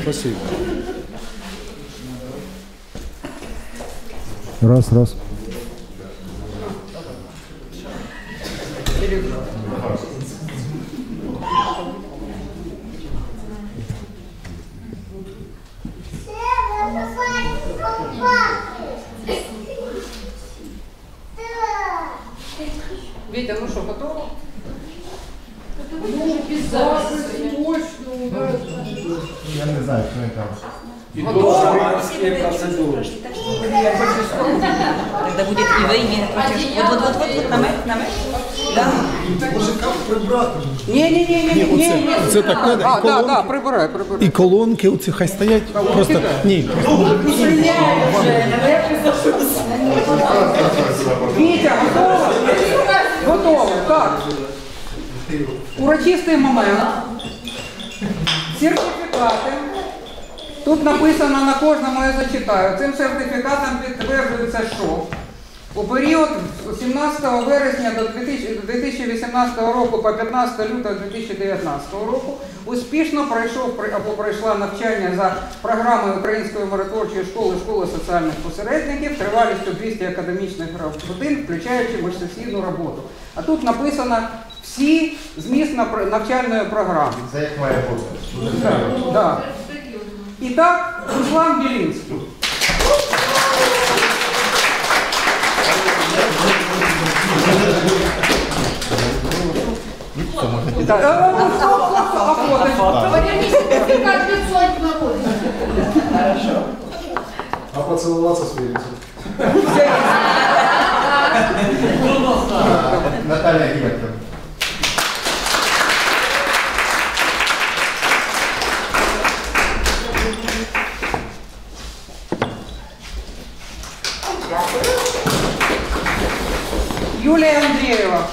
Спасибо. Раз, раз. Ні, ні, ні, ні, ні, ні, ні. Це так надо. А, да, да, прибирай, прибирай. і колонки оці хай стоять. Просто ні. Вітя, готова? Готова, так. Урочистий момент. Сертифікати. Тут написано на кожному, я зачитаю. Цим сертифікатом підтверджується, що у період з 17 вересня до 2018 року по 15 лютого 2019 року успішно пройшов або пройшла навчання за програмою Української миротворчої школи школи соціальних посередників тривалістю 200 академічних годин, включаючи міжсесійну роботу. А тут написано всі зміст навчальної програми. Це як має бути. І так, Руслан Білінський. Е, а поцеловаться с Вилицей? Наталя Гірка. Юлія Андрієва.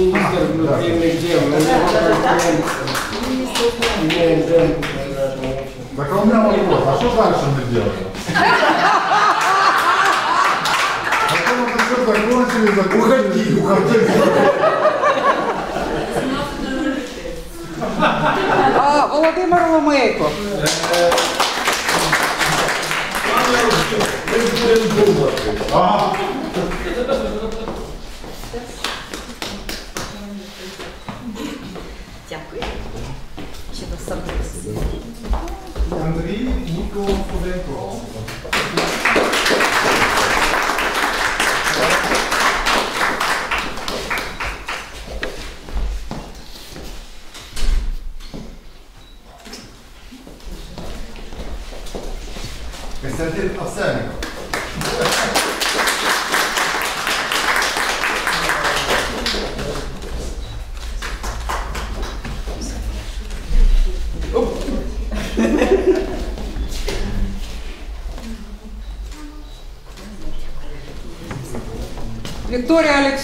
Министр внутренних дел. наверное, очень. Так у меня вопрос, а что дальше мы делаем? Потом это все закончили, закончили. Уходи, уходи. А, Володимир Ломейко. Дякую. Rodrigo Nico Fodenko.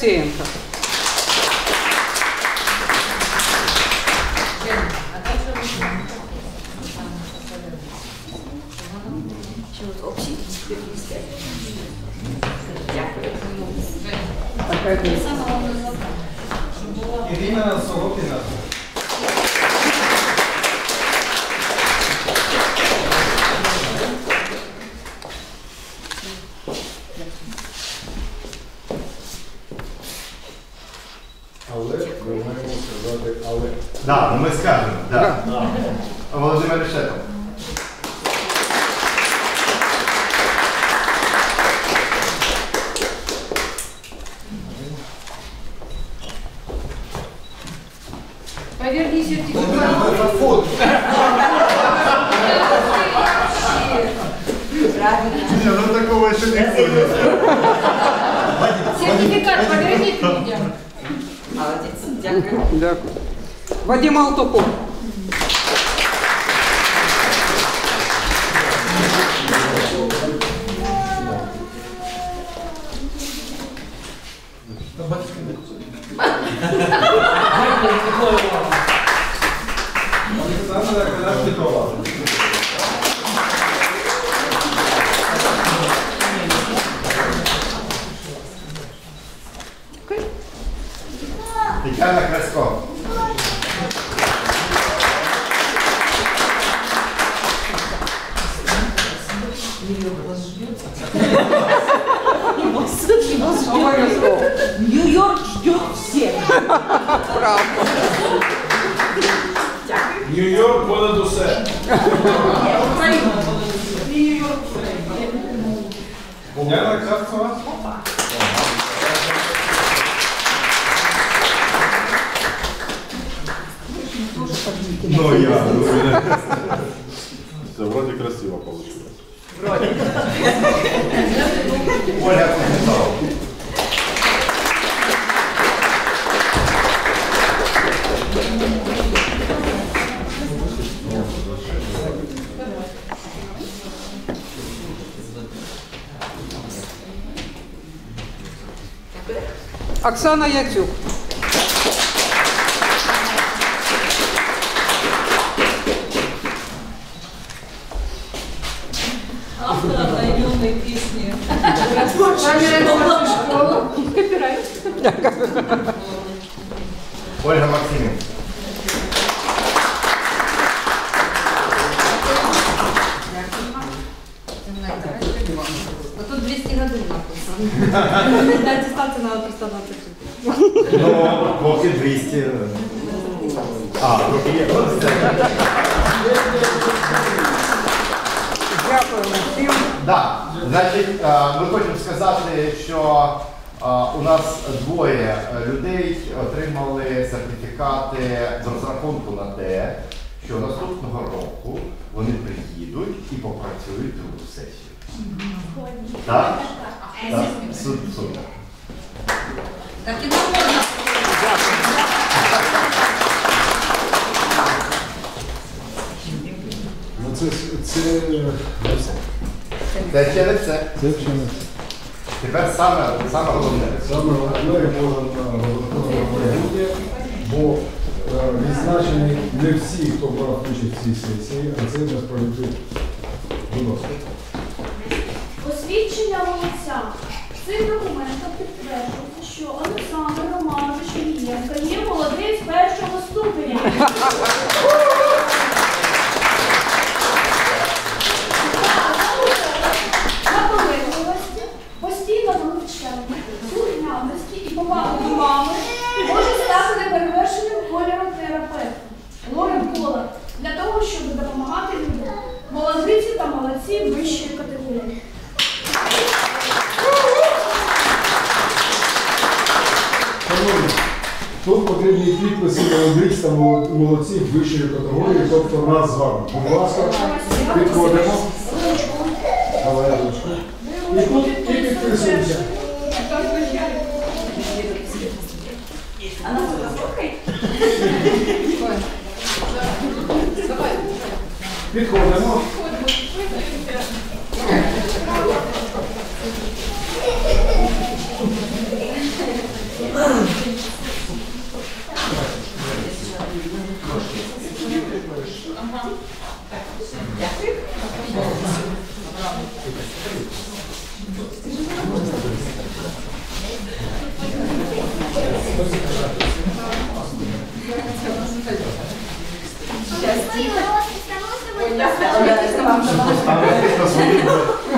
acrescenta? Tá Irina Sorokina. Сертификат. Не, ну такого еще не сделал. Сертификат поверніть людям. Молодець. Дякую. Дякую. Вадим Алтуков. Красько. Нью-Йорк ждет всех. Правда. Нью-Йорк понад усе. Яна Кравцова. Ну, я. Ну, я. Все, вроде красиво получилось. Оля Кузнецова. Оксана Яцюк. Ольга Максимів. Тут 200 годин написано. На аттестацію треба просто написати. Ну, поки 200. А, трохи є. Дякуємо всім. Да. Значить, е, ми хочемо сказати, що у нас двоє е, людей отримали сертифікати з розрахунку на те, що наступного року вони приїдуть і попрацюють другу сесію. Так? Так. Супер. Так і можна. Ну це, ще не все. Це ще не все. Тепер саме, саме головне. Саме головне можна бути, бо е, відзначені не всі, хто брав участь в цій сесії, а це несправедливо. Будь ласка. Посвідчення молодця. Цим документом підтверджується, що Олександр Романович Мієнко є молодець першого ступеня. Молодці вищої категорії. Тут потрібні підписи молодих та молодців вищої категорії, тобто нас з вами. Будь ласка, підходимо. Давай ручку. І тут і підписуємося. А нас послухай. Підходимо.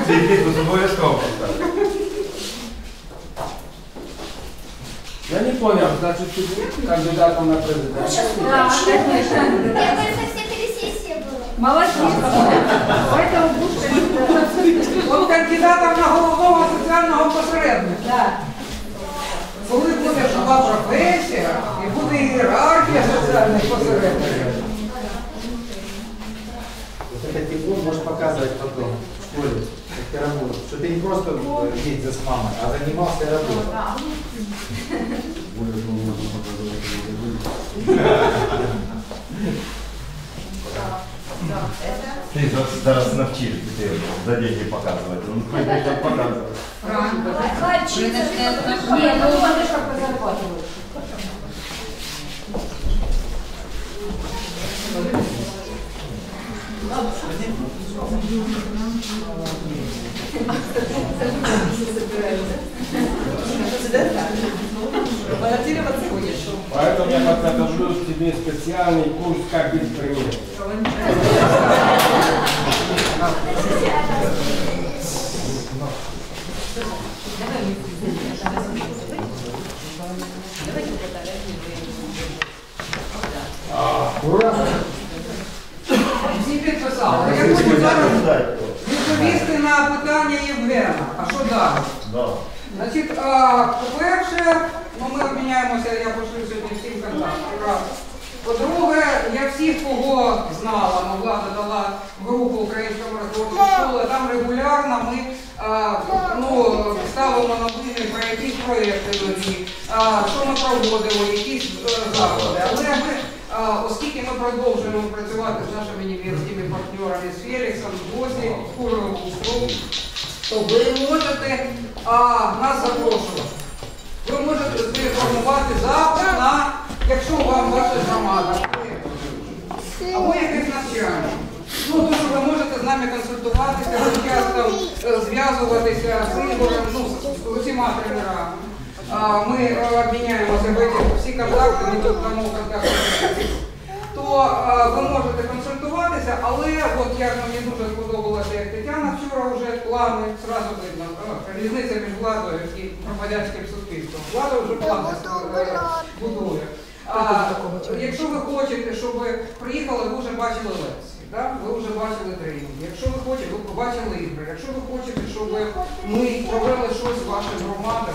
Свій обов'язково понял, значит, ты кандидатом на президента. Да, конечно. Это все пересессия была. Молодець. Поэтому будеш От кандидатом на головного соціального посередника. Коли буде нова професія і буде ієрархія соціальних посередників. Вот это тепло можешь показывать потом в школе. что ты не просто э, ездил с мамой, а занимался и работал. Ти зараз- навчиш дітей за деньги показувати. Ну, хай так показувати. Хай вчиться. Ні, ну вони ж як зарабатывают. Баллотироваться будешь? Поэтому я подготовлю тебе специальный курс как быть примером. Ура! Всі підписали. Я хочу зараз відповісти на питання Євгена. А що далі? Значить, а, по-перше, ну, ми обміняємося, я пошлю сьогодні всім контактів. По-друге, я всіх, кого знала, ну, влада дала групу Українська миротворча школа, там регулярно ми ну, ставимо новини про якісь проєкти нові, що ми проводимо, якісь е, заходи. Але ми, оскільки ми продовжуємо працювати з нашими німецькими партнерами, з Феліксом, з Гозі, з Куровим, то ви можете а, нас запрошувати. Ви формувати запит на, якщо вам ваша громада, або якесь навчання. Ну, то, що ви можете з нами консультуватися, е, зв'язуватися з Ігорем, ну, з, усіма тренерами. Ми е, обміняємося в эти всі контакти, ми тут дамо контакти то е, ви можете консультуватися, але от як мені дуже сподобалося, як вже плани, зразу видно, різниця між владою і громадянським суспільством. Влада вже плани будує. А, якщо ви хочете, щоб ви приїхали, ви вже бачили лекції, да? ви вже бачили тренінги. Якщо ви хочете, ви побачили ігри. Якщо ви хочете, щоб ми провели щось в ваших громадах,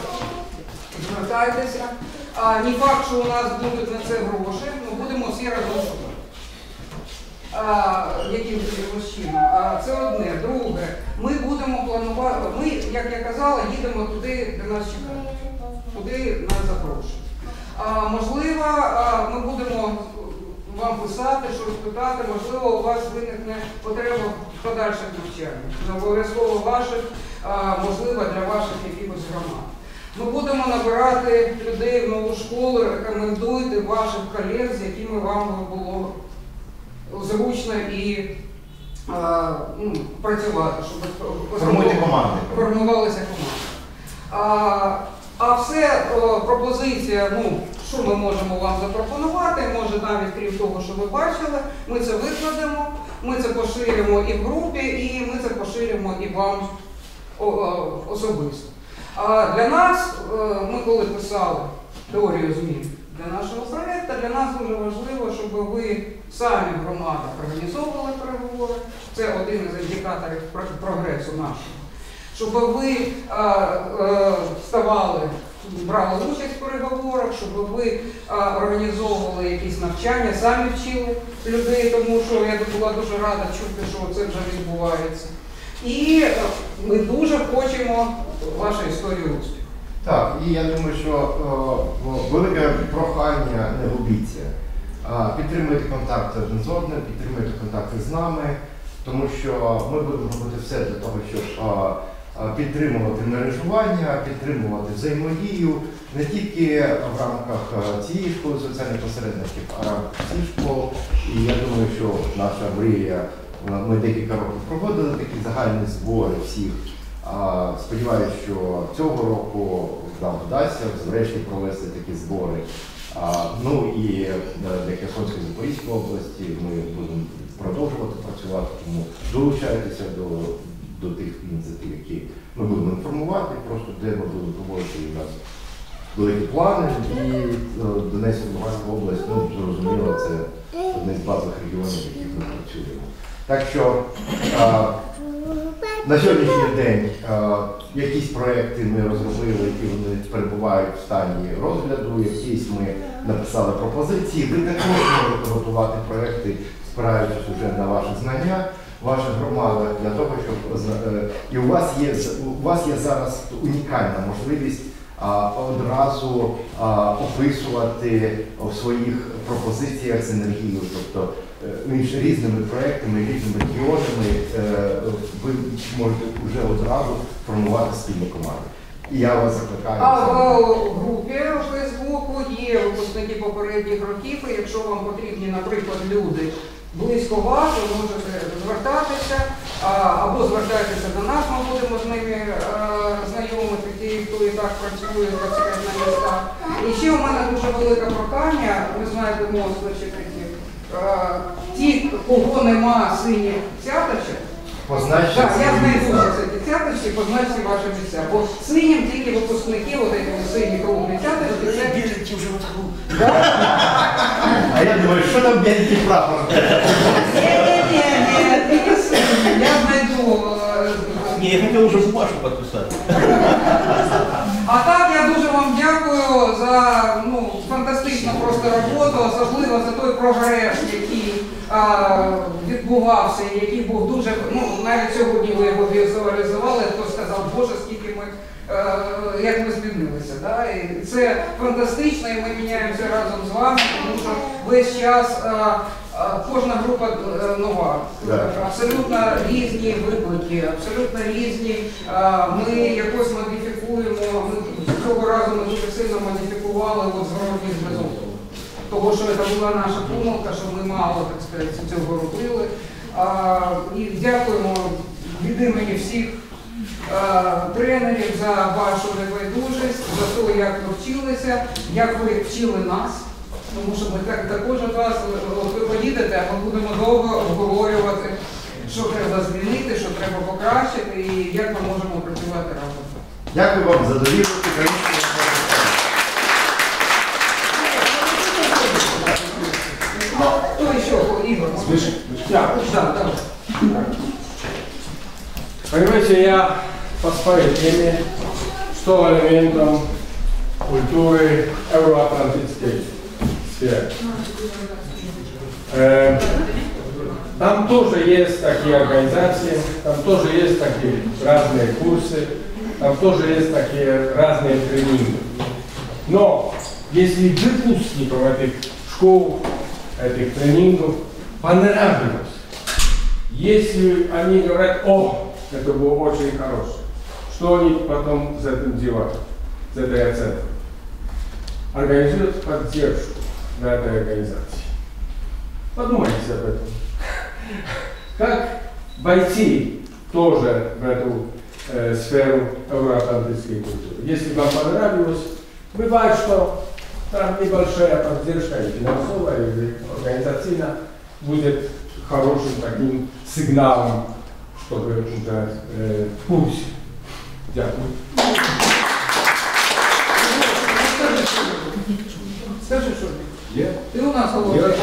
звертайтеся. А, не факт, що у нас будуть на це гроші, ми будемо всі разом шукати. Яким чином. А, це одне. Друге, ми будемо планувати, ми, як я казала, їдемо туди, де нас чекають. Туди нас запрошують. Можливо, ми будемо вам писати, щось питати, можливо, у вас виникне потреба в подальших навчаннях. Обов'язково ваших, можливо, для ваших якихось громад. Ми будемо набирати людей в нову школу, рекомендуйте ваших колег, з якими вам було зручно і ну, працювати, щоб Формуйте команди. формувалися команди. А, а все о, пропозиція, ну, що ми можемо вам запропонувати, може навіть крім того, що ви бачили, ми це викладемо, ми це поширимо і в групі, і ми це поширимо і вам о, о, особисто. А для нас, ми коли писали теорію змін для нашого для нас дуже важливо, щоб ви самі в громадах організовували переговори. Це один із індикаторів прогресу нашого. Щоб ви е, е, ставали, брали участь в переговорах, щоб ви е, організовували якісь навчання, самі вчили людей, тому що я була дуже рада чути, що це вже відбувається. І ми дуже хочемо вашу історію успіху. Так, і я думаю, що велике прохання не губіться. Підтримуйте контакти один з одним, підтримуйте контакти з нами, тому що ми будемо робити все для того, щоб підтримувати мережування, підтримувати взаємодію не тільки в рамках е, цієї школи соціальних посередників, а в рамках всіх школ. І я думаю, що наша мрія, е, ми декілька років проводили такі загальні збори всіх. Сподіваюся, що цього року нам вдасться врешті провести такі збори. Ну і е, для Херсонської Запорізької області ми будемо продовжувати працювати, тому долучайтеся до, до тих ініціатив, які ми будемо інформувати, просто де ми будемо проводити у нас великі плани і е, Донецька Луганська область, ну зрозуміло, це одне з базових регіонів, в яких ми працюємо. Так що на сьогоднішній день е, якісь проекти ми розробили, які вони перебувають в стані розгляду, якісь ми написали пропозиції. Ви також можете готувати проекти, спираючись вже на ваші знання в ваших громадах для того, щоб е, І у вас є у вас є зараз унікальна можливість а, одразу а, описувати в своїх пропозиціях синергію, тобто між різними проектами, різними регіонами е, ви можете вже одразу формувати спільну команду. І я вас закликаю. А в групі Фейсбуку є випускники попередніх років, і якщо вам потрібні, наприклад, люди близько вас, ви можете звертатися або звертайтеся до нас, ми будемо з ними е, знайомити ті, хто і так працює так сказати, на містах. І ще у мене дуже велике прохання, ви знаєте, мост е, ті, кого нема синіх цяточок, позначте так, я знайду це десяточки, позначте ваші місця. Бо синім тільки випускники, от ці сині круглі десяточки, це Біжите вже в таку. А я думаю, що там біленький прапор? Ні-ні-ні, тільки сині. Я знайду. е, Не, я хотел уже бумажку подписать. А так я дуже вам дякую за ну, фантастичну просто роботу, особливо за той прогрес, який а, відбувався, який був дуже, ну навіть сьогодні ви його візуалізували, хто сказав, Боже, скільки ми, е, як ми змінилися. Да? І це фантастично, і ми міняємося разом з вами, тому що весь час а, а, кожна група е, нова. Абсолютно різні виклики, абсолютно різні. А, Ми якось модифікуємо. Цього разу ми дуже сильно модифікували от зворотні зв'язок. Того, що це була наша помилка, що ми мало так сказати, цього робили. А, І дякуємо від імені всіх а, тренерів за вашу небайдужість, за те, як ви вчилися, як ви вчили нас. Тому що ми так також від вас, ви поїдете, а ми будемо довго обговорювати, що треба змінити, що треба покращити і як ми можемо працювати разом. Дякую вам за довіру. Української Хто ще? Ігор? Я. Так, так. Понимаете, я по своей теме стал элементом культуры евроатлантической сферы. Э, Там тоже есть такие организации, там тоже есть такие разные курсы, там тоже есть такие разные тренинги. Но если выпускникам этих школ, этих тренингов понравилось, если они говорят, о, это было очень хорошее, что они потом с этим делают, с этой оценкой? Организуют поддержку для этой организации. Подумайте об этом. Как войти тоже в эту э, сферу евроатлантической культуры? Если вам понравилось, бывает, что там небольшая поддержка и финансовая, или организационная будет хорошим таким сигналом, чтобы уже э, в курсе. Дякую. Скажи, що Я, ти у нас я, е,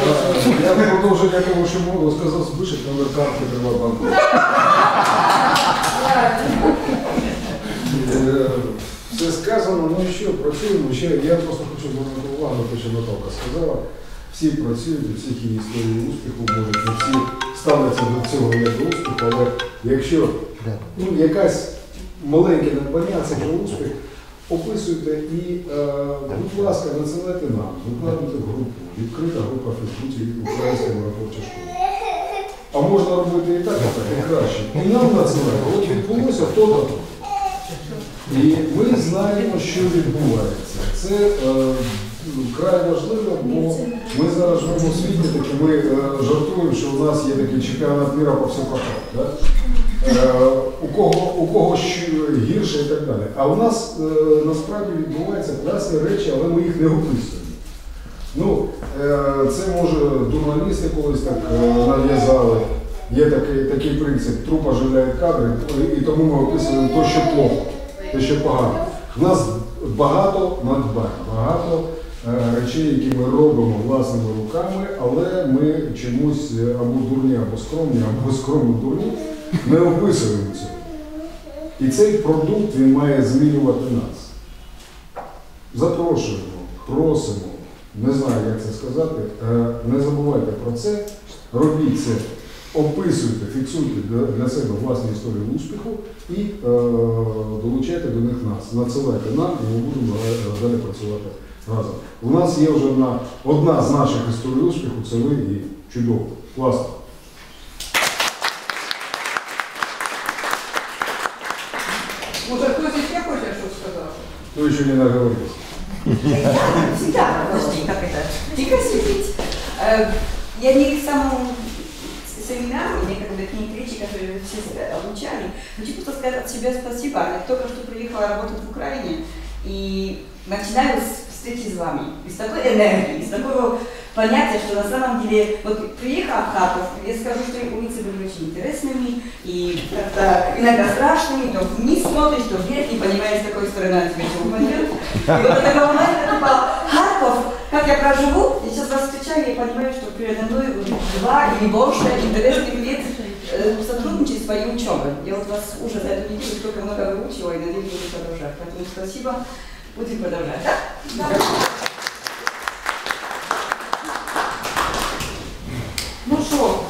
я продовження тому, що Мовло сказав, спишуть номер картки Приватбанку. Е, Все сказано, ну що, працюємо. Ще, я просто хочу звернути увагу те, що Наталка сказала. Всі працюють, у всіх є історії успіху, може, не всі ставляться до цього як до успіху, але якщо ну, якась маленьке надбання, це вже успіх, описуйте і, е, будь ласка, надсилайте нам, викладайте групу, відкрита група Фейсбуці Українська миротворча школа. А можна робити і так, і так, і краще. І нам надсилайте, от відбулося то-то. І ми знаємо, що відбувається. Це е, вкрай важливо, бо ми зараз живемо у світі, такі ми е, жартуємо, що у нас є такий чемпіонат міра по всепахах. Да? Е, у кого, у кого гірше і так далі. А у нас е, насправді відбуваються класні речі, але ми їх не описуємо. Ну, е, це може журналісти колись так е, нав'язали. Є такий, такий принцип, труп оживляє кадри, і тому ми описуємо те, що плохо, те, що погано. У нас багато надбань, багато е, речей, які ми робимо власними руками, але ми чомусь або дурні, або скромні, або скромно дурні, не описуємо цього. І цей продукт він має змінювати нас. Запрошуємо, просимо, не знаю, як це сказати. е, Не забувайте про це, робіть це описуйте, фіксуйте для, себе власні історії успіху і е, долучайте до них нас. Надсилайте нам і ми будемо далі- працювати разом. У нас є вже одна, одна з наших історій успіху, це ви і чудово. Класно. Може, хтось іще хоче щось сказати? Хто ще не наговорився? Тихо сидеть. Э, Я не к самому семинару, мне как бы к ней речи, которые все обучали. Хочу просто сказать от себя спасибо. Я только что приехала работать в Украине и начинаю с встречи с вами. И с такой энергией, с такого понятия, что на самом деле, вот приехала в Харьков, я скажу, что улицы были очень интересными и как-то иногда страшными, то вниз смотришь, то вверх, не понимаешь, с какой стороны тебя пойдет. И вот момента, типа, Харьков, как я проживу, я сейчас вас встречаю, я понимаю, что передо мной вот два или больше интересных лет э, сотрудничества и учебы. Я вот вас уже за эту неделю столько много выучила и надеюсь, буду продолжать. Поэтому спасибо, будем продолжать, да? Ну що,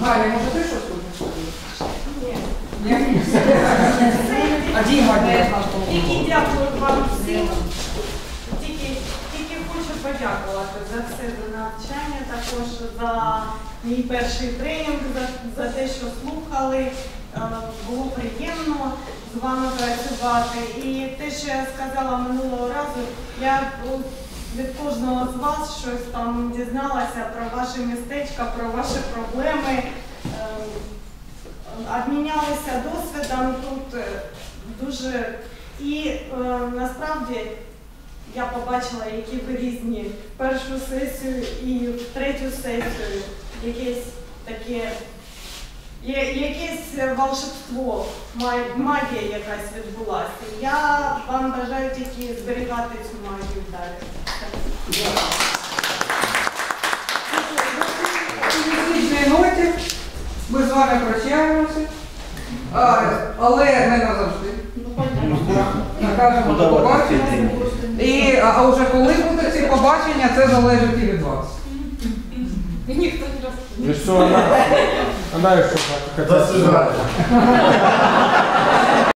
Галя, може ти щось хочеш? Ні. Ні? А Діма, де? Тільки дякую вам всім. Подякувати за все за навчання, також за мій перший тренінг, за, за те, що слухали. Е, Було приємно з вами працювати. І те, що я сказала минулого разу, я ну, від кожного з вас щось там дізналася про ваше містечко, про ваші проблеми. Е, обмінялися досвідом тут е, дуже. І е, насправді я побачила, які ви різні першу сесію і третю сесію. Якесь таке, якесь волшебство, магія якась відбулася. Я вам бажаю тільки зберігати цю магію далі. Ноті ми з вами прощаємося, але не назавжди. Накажемо до побачення. І, а, а вже коли будуть ці побачення, це залежить і від вас. І ніхто не розповідає. И что она, она еще хотела. До свидания.